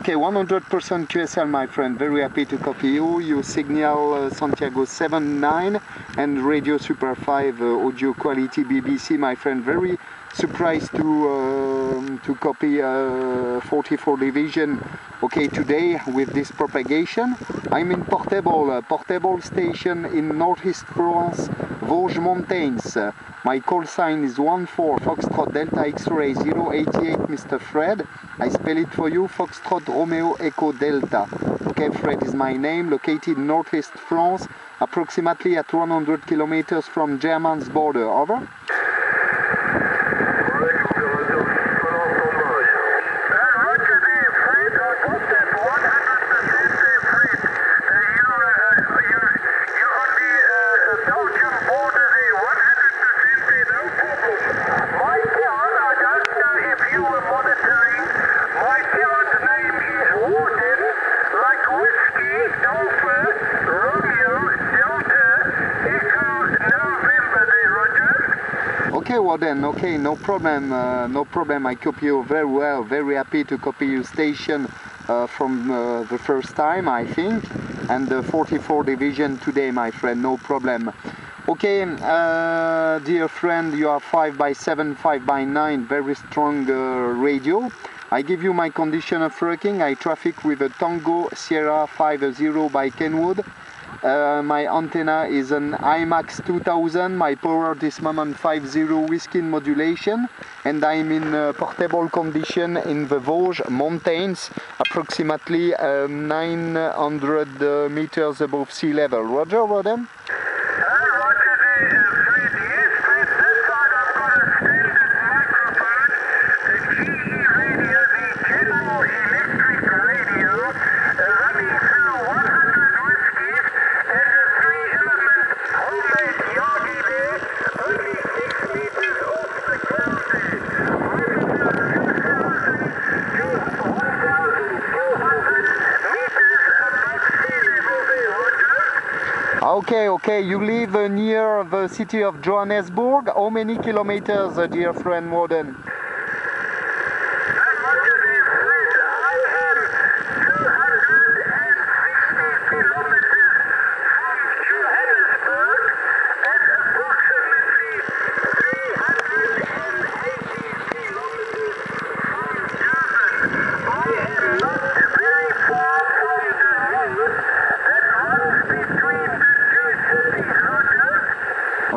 Okay, 100% QSL, my friend. Very happy to copy you. You signal uh, Santiago 79 and Radio Super 5 uh, audio quality BBC, my friend. Very surprised to um, to copy uh, 44 division. Okay, today with this propagation, I'm in Portable, uh, Portable station in Northeast France, Vosges Mountains. My call sign is 14 Foxtrot Delta X-ray 088 Mr. Fred. I spell it for you, Foxtrot Romeo Echo Delta. Okay, Fred is my name, located Northeast France, approximately at 100 kilometers from German's border. Over. Okay, well then, okay, no problem, uh, no problem. I copy you very well. Very happy to copy you station uh, from uh, the first time, I think, and the 44 division today, my friend. No problem. Okay, uh, dear friend, you are 5 by 7 5 by 9 very strong uh, radio. I give you my condition of working. I traffic with a Tango Sierra 50 by Kenwood. Uh, my antenna is an IMAX 2000, my power this moment 50 whiskey modulation and I'm in uh, portable condition in the Vosges mountains approximately um, 900 uh, meters above sea level. Roger, Rodem? Okay, okay, you live near the city of Johannesburg. How many kilometers, dear friend Warden?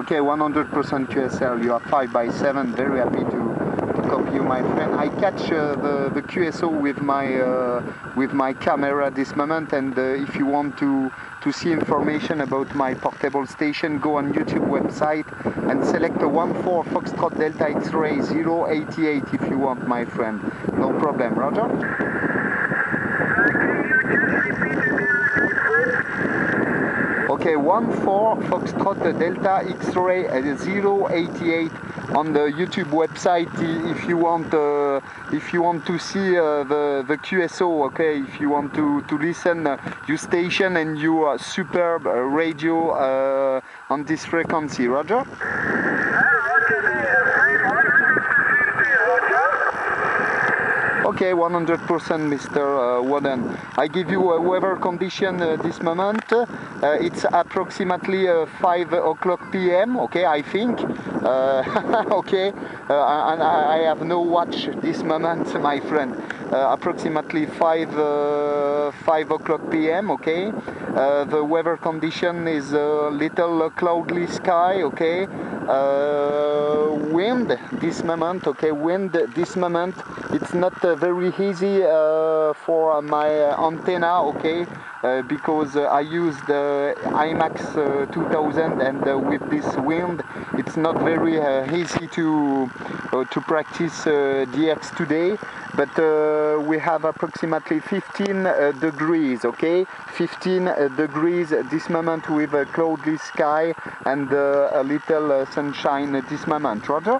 Okay, 100% QSL. You are 5 by 7 Very happy to, to copy you, my friend. I catch uh, the, the QSO with my uh, with my camera at this moment, and uh, if you want to to see information about my portable station, go on YouTube website and select a 14 Foxtrot Delta X-ray 088 if you want, my friend. No problem, Roger. Okay, 14 Foxtrot Delta X-ray at 088 on the YouTube website if you want uh, if you want to see uh, the the QSO. Okay, if you want to to listen uh, your station and your superb radio uh, on this frequency. Roger. Okay, 100% Mr. Uh, Warden. I give you a weather condition uh, this moment. Uh, it's approximately uh, 5 o'clock p.m. Okay, I think. Uh, okay, uh, Uh, and I have no watch this moment, my friend. Uh, approximately 5 uh, 5 o'clock p.m. Okay, the weather condition is a little cloudy sky. Okay, wind this moment. Okay, wind this moment. It's not very easy uh, for my antenna, okay, uh, because uh, I use the IMAX 2000 and with this wind it's not very easy to to practice DX today but uh, we have approximately 15 uh, degrees okay? 15 uh, degrees this moment with a cloudy sky and a little sunshine this moment. Roger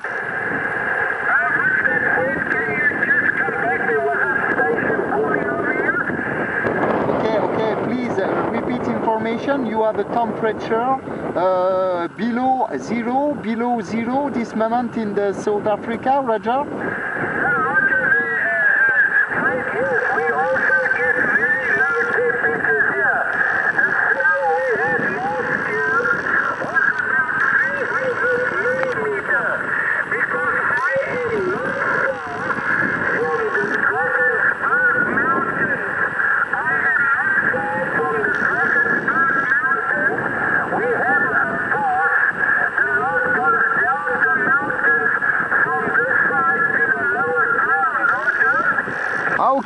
information. You have a temperature uh, below zero, below zero. This moment in the South Africa, Roger. Ah,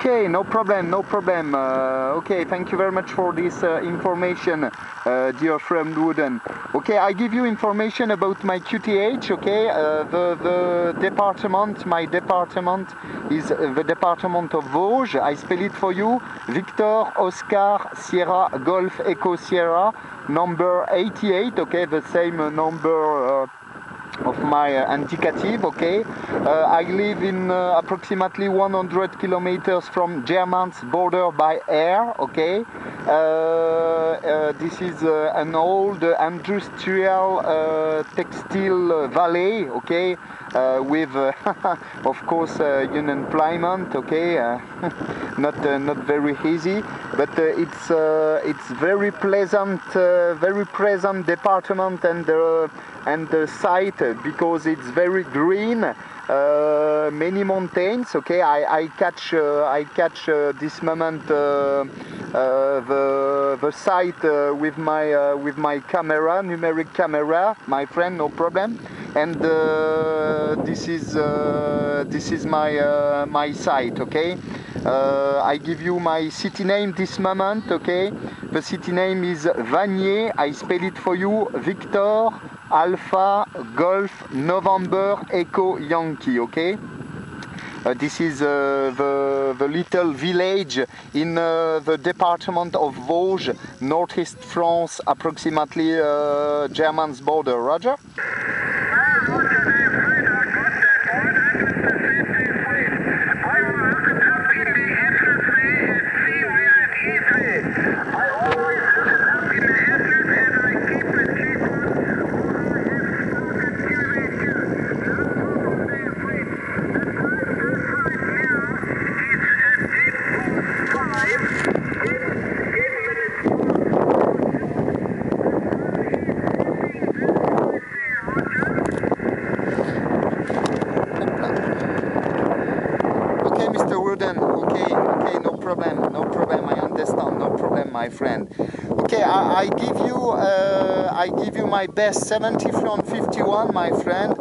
Okay, no problem, no problem. Uh, okay, thank you very much for this uh, information, uh, dear friend Wooden. Okay, I give you information about my QTH. Okay, uh, the the department, my department is uh, the department of Vosges. I spell it for you: Victor Oscar Sierra Golf Echo Sierra, number 88. Okay, the same uh, number. My uh, indicative okay? Uh, i live in uh, approximately 100 kilometers from german's border by air okay this is uh, an old industrial uh, textile valley okay? Uh, with uh, of course uh, unemployment okay? Uh, not uh, not very easy but uh, it's uh, it's very pleasant uh, very pleasant department and uh, and the site uh, because it's very green. Uh, many mountains okay? I, I catch uh, i catch uh, this moment uh, the the site with my with my camera numeric camera my friend no problem. And this is this is my my site okay? Uh, I give you my city name this moment okay? The city name is Vagney. I spell it for you Victor Alpha Golf November Echo Yankee okay this is uh, the, the little village in uh, the department of Vosges, northeast France, approximately uh, German's border. Roger? Okay, Mr. Wooden. Okay, okay, no problem, no problem. I understand, no problem, my friend. Okay, I, I give you, uh, I give you my best 70 from 51, my friend.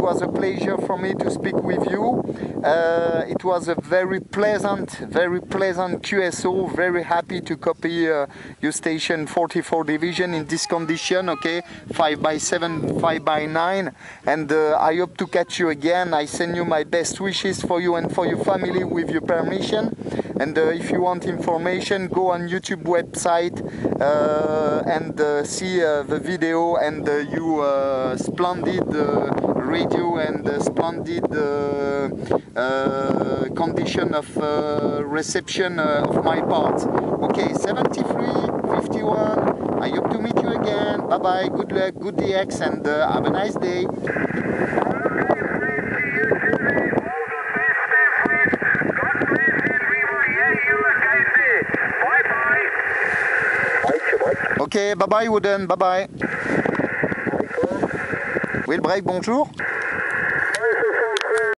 It was a pleasure for me to speak with you. Uh, it was a very pleasant, very pleasant QSO. Very happy to copy uh, your station 44 division in this condition. Okay, 5 by 7, 5 by 9, and uh, I hope to catch you again. I send you my best wishes for you and for your family with your permission. And uh, if you want information, go on YouTube website uh, and uh, see the video and you splendid radio and splendid uh, uh, condition of uh, reception of my part. Okay, 73, 51. I hope to meet you again. Bye bye. Good luck, good DX, and have a nice day. Ok, bye bye Wooden, bye bye. Will Break, bonjour.